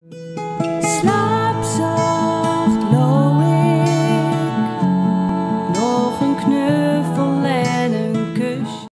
you